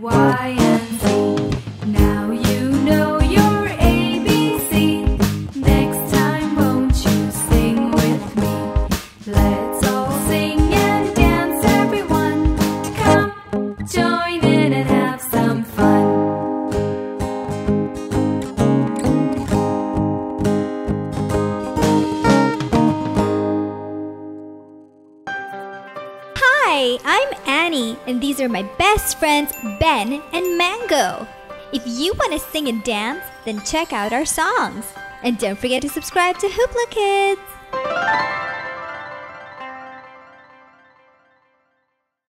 Why? Hi, I'm Annie, and these are my best friends Ben and Mango. If you want to sing and dance, then check out our songs. And don't forget to subscribe to HooplaKidz.